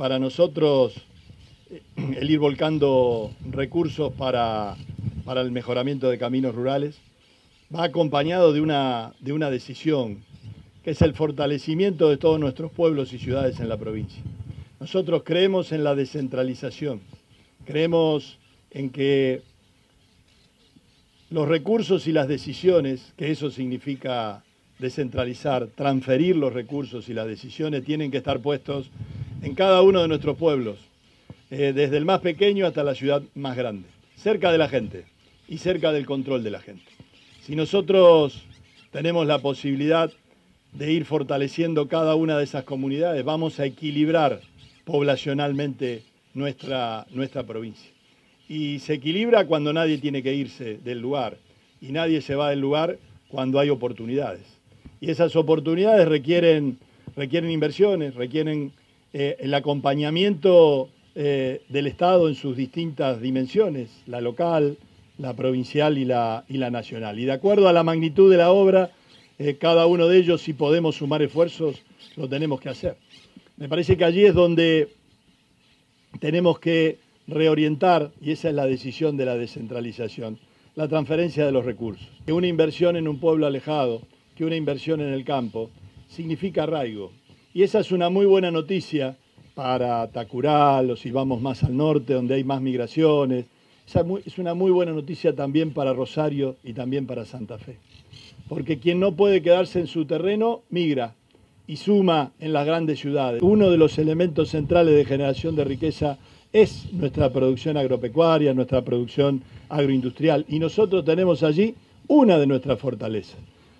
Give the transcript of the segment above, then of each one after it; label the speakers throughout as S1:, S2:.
S1: para nosotros eh, el ir volcando recursos para, para el mejoramiento de caminos rurales va acompañado de una, de una decisión, que es el fortalecimiento de todos nuestros pueblos y ciudades en la provincia. Nosotros creemos en la descentralización, creemos en que los recursos y las decisiones, que eso significa descentralizar, transferir los recursos y las decisiones, tienen que estar puestos en cada uno de nuestros pueblos, eh, desde el más pequeño hasta la ciudad más grande, cerca de la gente y cerca del control de la gente. Si nosotros tenemos la posibilidad de ir fortaleciendo cada una de esas comunidades, vamos a equilibrar poblacionalmente nuestra, nuestra provincia y se equilibra cuando nadie tiene que irse del lugar y nadie se va del lugar cuando hay oportunidades. Y esas oportunidades requieren, requieren inversiones, requieren eh, el acompañamiento eh, del Estado en sus distintas dimensiones, la local, la provincial y la, nacional. Y de acuerdo a la magnitud de la obra, eh, cada uno de ellos, si podemos sumar esfuerzos, lo tenemos que hacer. Me parece que allí es donde tenemos que reorientar, y esa es la decisión de la descentralización, la transferencia de los recursos. Que una inversión en un pueblo alejado, que una inversión en el campo, significa arraigo. Y esa es una muy buena noticia para Tacural, o si vamos más al norte, donde hay más migraciones. es una muy buena noticia también para Rosario y también para Santa Fe. Porque quien no puede quedarse en su terreno, migra y suma en las grandes ciudades. Uno de los elementos centrales de generación de riqueza es nuestra producción agropecuaria, nuestra producción agroindustrial. Y nosotros tenemos allí una de nuestras fortalezas,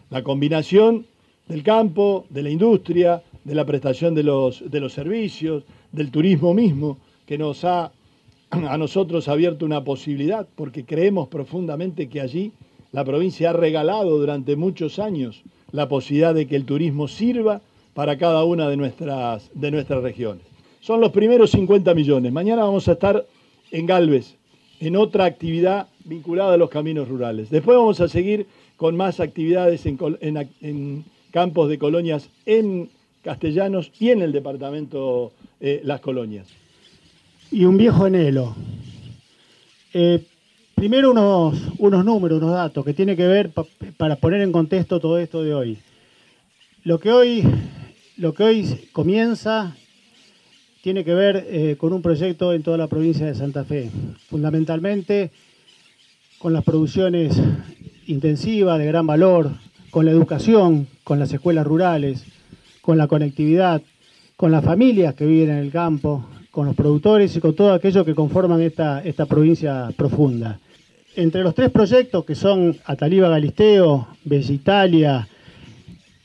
S1: la combinación del campo, de la industria, de la prestación de los, de los servicios, del turismo mismo, que nos ha a nosotros abierto una posibilidad, porque creemos profundamente que allí la provincia ha regalado durante muchos años la posibilidad de que el turismo sirva para cada una de nuestras, de nuestras regiones son los primeros 50 millones. Mañana vamos a estar en Galvez, en otra actividad vinculada a los caminos rurales. Después vamos a seguir con más actividades en, campos de colonias en Castellanos y en el departamento eh, Las Colonias.
S2: Y un viejo anhelo. Eh, primero unos, unos números, unos datos que tiene que ver para poner en contexto todo esto de hoy. Lo que hoy, lo que hoy comienza tiene que ver eh, con un proyecto en toda la provincia de Santa Fe, fundamentalmente con las producciones intensivas de gran valor, con la educación, con las escuelas rurales, con la conectividad, con las familias que viven en el campo, con los productores y con todo aquello que conforman esta, provincia profunda. Entre los tres proyectos que son Ataliba Galisteo, Bella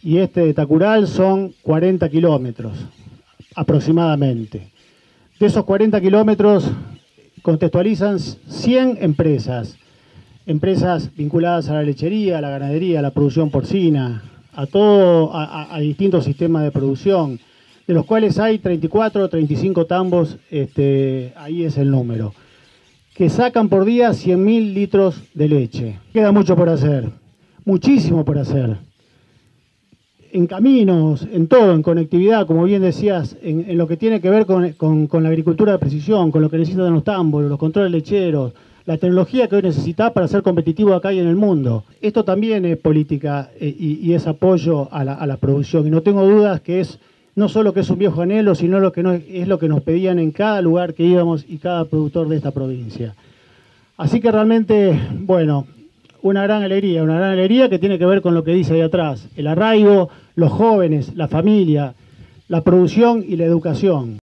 S2: y este de Tacural son 40 kilómetros aproximadamente. De esos 40 kilómetros contextualizan 100 empresas, empresas vinculadas a la lechería, a la ganadería, a la producción porcina, a todo, a, distintos sistemas de producción, de los cuales hay 34 o 35 tambos, este, ahí es el número, que sacan por día 100.000 litros de leche. Queda mucho por hacer, muchísimo por hacer en caminos, en todo, en conectividad, como bien decías, en, lo que tiene que ver con, la agricultura de precisión, con lo que necesitan los tambos, los controles lecheros, la tecnología que hoy necesita para ser competitivo acá y en el mundo. Esto también es política eh, y, es apoyo a la, producción. Y no tengo dudas que es no solo que es un viejo anhelo, sino lo que es lo que nos pedían en cada lugar que íbamos y cada productor de esta provincia. Así que realmente, bueno, una gran alegría, una gran alegría que tiene que ver con lo que dice ahí atrás, el arraigo, los jóvenes, la familia, la producción y la educación.